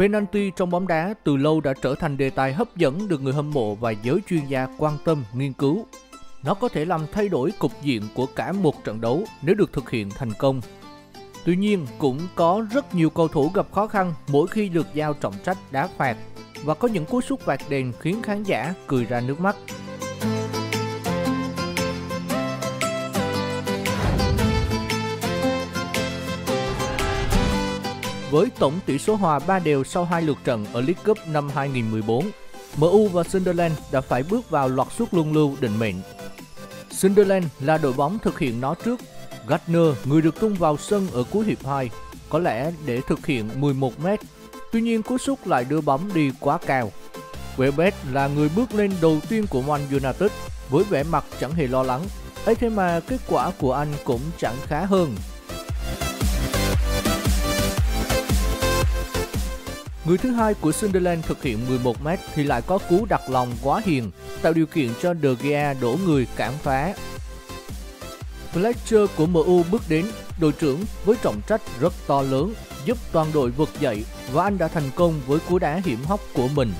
Penalty trong bóng đá từ lâu đã trở thành đề tài hấp dẫn được người hâm mộ và giới chuyên gia quan tâm, nghiên cứu. Nó có thể làm thay đổi cục diện của cả một trận đấu nếu được thực hiện thành công. Tuy nhiên, cũng có rất nhiều cầu thủ gặp khó khăn mỗi khi được giao trọng trách đá phạt và có những cú sút phạt đền khiến khán giả cười ra nước mắt. Với tổng tỷ số hòa 3 đều sau hai lượt trận ở League Cup năm 2014, MU và Sunderland đã phải bước vào loạt sút luân lưu định mệnh. Sunderland là đội bóng thực hiện nó trước. Gardner, người được tung vào sân ở cuối hiệp 2, có lẽ để thực hiện 11 mét. Tuy nhiên cú sút lại đưa bóng đi quá cao. Welbeck là người bước lên đầu tiên của Man United với vẻ mặt chẳng hề lo lắng. ấy thế mà kết quả của anh cũng chẳng khá hơn Người thứ hai của Sunderland thực hiện 11m thì lại có cú đặt lòng quá hiền, tạo điều kiện cho De Gea đổ người cản phá. Fletcher của MU bước đến, đội trưởng với trọng trách rất to lớn, giúp toàn đội vực dậy và anh đã thành công với cú đá hiểm hóc của mình.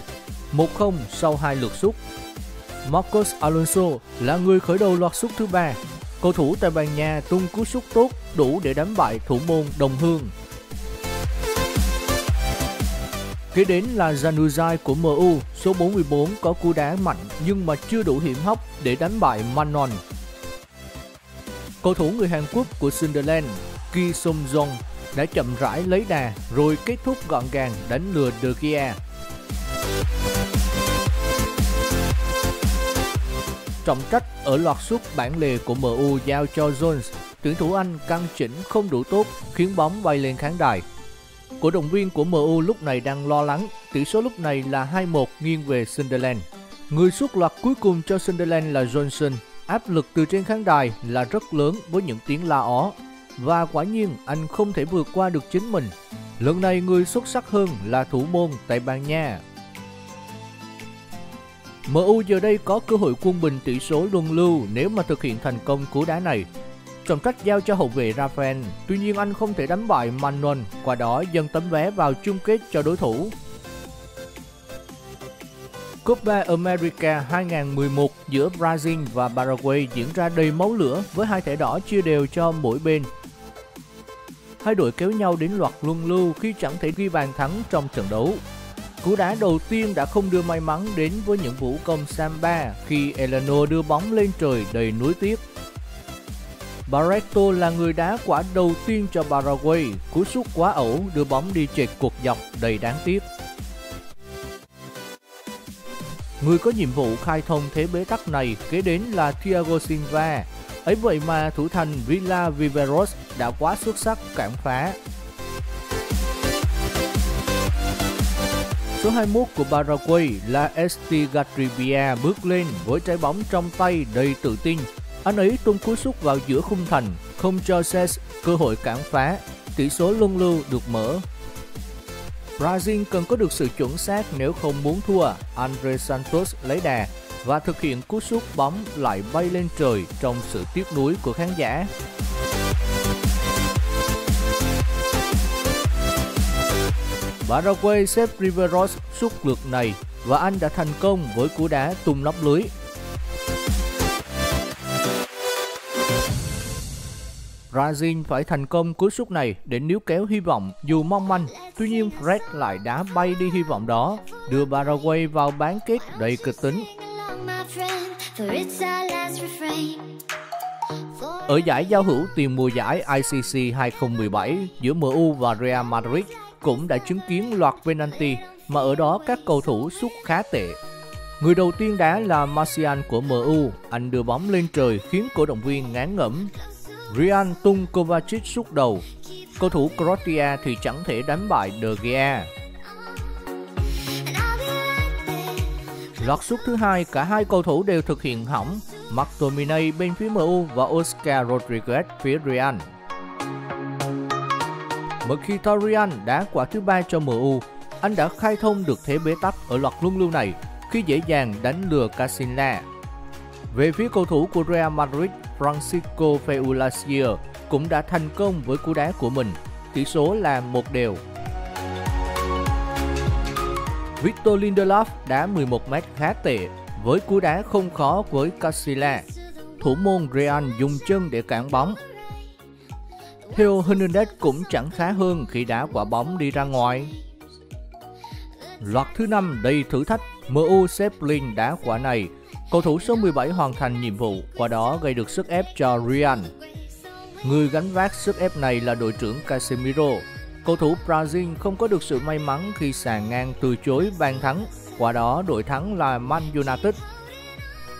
1-0 sau hai lượt sút. Marcos Alonso là người khởi đầu loạt sút thứ ba. Cầu thủ Tây Ban Nha tung cú sút tốt đủ để đánh bại thủ môn đồng hương Kế đến là Januzaj của MU, số 44 có cú đá mạnh nhưng mà chưa đủ hiểm hóc để đánh bại Manon. Cầu thủ người Hàn Quốc của Sunderland, Ki Sung Jong đã chậm rãi lấy đà rồi kết thúc gọn gàng đánh lừa De Gea. Trọng trách ở loạt sút bản lề của MU giao cho Jones, tuyển thủ Anh căn chỉnh không đủ tốt khiến bóng bay lên khán đài Cổ động viên của MU lúc này đang lo lắng, tỷ số lúc này là 2-1 nghiêng về Sunderland. Người xuất loạt cuối cùng cho Sunderland là Johnson. Áp lực từ trên khán đài là rất lớn với những tiếng la ó. Và quả nhiên anh không thể vượt qua được chính mình. Lần này người xuất sắc hơn là thủ môn Tây Ban Nha. MU giờ đây có cơ hội quân bình tỷ số luân lưu nếu mà thực hiện thành công cú đá này trọng trách giao cho hậu vệ Rafael. Tuy nhiên anh không thể đánh bại Manon, qua đó dâng tấm vé vào chung kết cho đối thủ. Copa America 2011 giữa Brazil và Paraguay diễn ra đầy máu lửa với hai thẻ đỏ chia đều cho mỗi bên. Hai đội kéo nhau đến loạt luân lưu khi chẳng thể ghi bàn thắng trong trận đấu. Cú đá đầu tiên đã không đưa may mắn đến với những vũ công Samba khi Elano đưa bóng lên trời đầy núi tiếc. Barreto là người đá quả đầu tiên cho Paraguay, cú sút quá ẩu đưa bóng đi chệch cuộc dọc đầy đáng tiếc. Người có nhiệm vụ khai thông thế bế tắc này kế đến là Thiago Silva. Ấy vậy mà thủ thành Villa Viveros đã quá xuất sắc cản phá. Số 21 của Paraguay là Estigarribia bước lên với trái bóng trong tay đầy tự tin anh ấy tung cú sút vào giữa khung thành, không cho Ses cơ hội cản phá, tỷ số luân lưu được mở. Brazil cần có được sự chuẩn xác nếu không muốn thua. Andre Santos lấy đà và thực hiện cú sút bóng lại bay lên trời trong sự tiếc nuối của khán giả. Paraguay xếp Riveros suốt lượt này và anh đã thành công với cú đá tung nóc lưới Brazil phải thành công cú sút này để níu kéo hy vọng dù mong manh. Tuy nhiên Fred lại đá bay đi hy vọng đó, đưa Paraguay vào bán kết đầy kịch tính. Ở giải giao hữu tiền mùa giải ICC 2017 giữa MU và Real Madrid cũng đã chứng kiến loạt penalty mà ở đó các cầu thủ sút khá tệ. Người đầu tiên đá là Martial của MU, anh đưa bóng lên trời khiến cổ động viên ngán ngẩm Rian tung Kovacic sút đầu. Cầu thủ Croatia thì chẳng thể đánh bại De Gea. Loạt sút thứ hai, cả hai cầu thủ đều thực hiện hỏng. McTominay bên phía MU và Oscar Rodriguez phía Real. Mkhitaryan đá quả thứ ba cho MU. Anh đã khai thông được thế bế tắc ở loạt luân lưu này khi dễ dàng đánh lừa Casilla. Về phía cầu thủ của Real Madrid, Francisco Feulasier cũng đã thành công với cú đá của mình. Tỷ số là một đều. Victor Lindelof đá 11m khá tệ với cú đá không khó với Casilla. Thủ môn Real dùng chân để cản bóng. Theo Hernandez cũng chẳng khá hơn khi đá quả bóng đi ra ngoài. Loạt thứ năm đầy thử thách, MU xếp Linh đá quả này. Cầu thủ số 17 hoàn thành nhiệm vụ, qua đó gây được sức ép cho Real. Người gánh vác sức ép này là đội trưởng Casemiro. Cầu thủ Brazil không có được sự may mắn khi sàn ngang từ chối bàn thắng, qua đó đội thắng là Man United.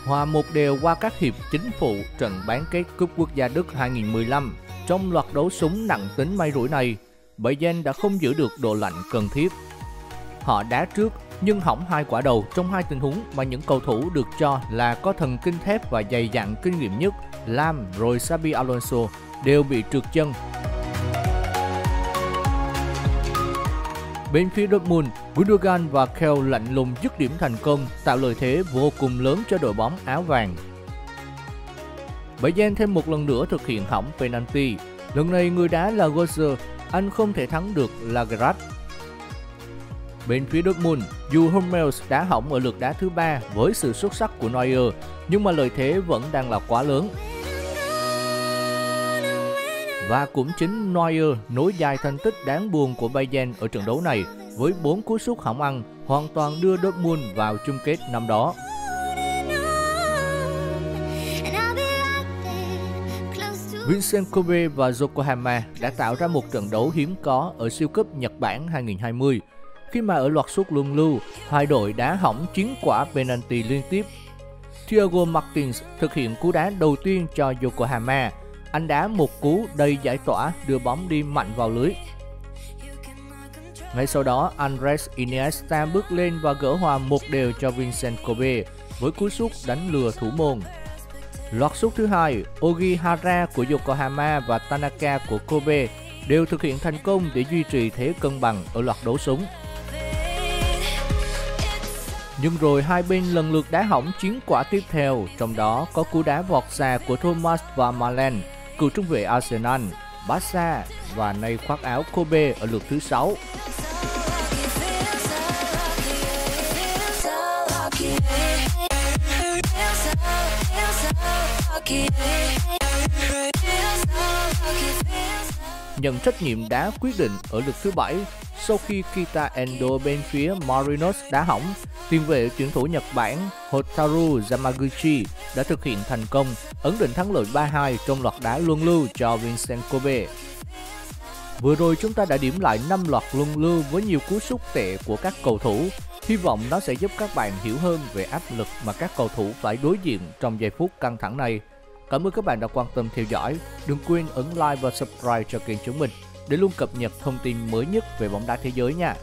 Hòa một đều qua các hiệp chính phụ trận bán kết Cúp Quốc gia Đức 2015. Trong loạt đấu súng nặng tính may rủi này, Bayern đã không giữ được độ lạnh cần thiết. Họ đá trước nhưng hỏng hai quả đầu trong hai tình huống mà những cầu thủ được cho là có thần kinh thép và dày dặn kinh nghiệm nhất, Lam rồi Xabi Alonso đều bị trượt chân. Bên phía Dortmund, Gundogan và Kell lạnh lùng dứt điểm thành công, tạo lợi thế vô cùng lớn cho đội bóng áo vàng. Bayern thêm một lần nữa thực hiện hỏng penalty. Lần này người đá là Götze, anh không thể thắng được Lagerat. Bên phía Dortmund, dù Hummels đá hỏng ở lượt đá thứ ba với sự xuất sắc của Neuer, nhưng mà lợi thế vẫn đang là quá lớn. Và cũng chính Neuer nối dài thành tích đáng buồn của Bayern ở trận đấu này với 4 cú sút hỏng ăn, hoàn toàn đưa Dortmund vào chung kết năm đó. Vincent Kobe và Yokohama đã tạo ra một trận đấu hiếm có ở siêu cúp Nhật Bản 2020 khi mà ở loạt sút luân lưu, hai đội đã hỏng chiến quả penalty liên tiếp. Thiago Martins thực hiện cú đá đầu tiên cho Yokohama anh đá một cú đầy giải tỏa đưa bóng đi mạnh vào lưới. Ngay sau đó, Andres Iniesta bước lên và gỡ hòa một đều cho Vincent Kobe với cú sút đánh lừa thủ môn. Loạt sút thứ hai, Ogihara của Yokohama và Tanaka của Kobe đều thực hiện thành công để duy trì thế cân bằng ở loạt đấu súng. Nhưng rồi hai bên lần lượt đá hỏng chiến quả tiếp theo, trong đó có cú đá vọt xa của Thomas và Malen cựu trung vệ Arsenal, Barca và nay khoác áo Kobe ở lượt thứ 6. Nhận trách nhiệm đá quyết định ở lượt thứ 7 sau khi Kita Endo bên phía Marinos đá hỏng, tiền vệ tuyển thủ Nhật Bản Hotaru Yamaguchi đã thực hiện thành công ấn định thắng lợi 3-2 trong loạt đá luân lưu cho Vincent Kobe. Vừa rồi chúng ta đã điểm lại 5 loạt luân lưu với nhiều cú sút tệ của các cầu thủ. Hy vọng nó sẽ giúp các bạn hiểu hơn về áp lực mà các cầu thủ phải đối diện trong giây phút căng thẳng này. Cảm ơn các bạn đã quan tâm theo dõi. Đừng quên ấn like và subscribe cho kênh chúng mình để luôn cập nhật thông tin mới nhất về bóng đá thế giới nha.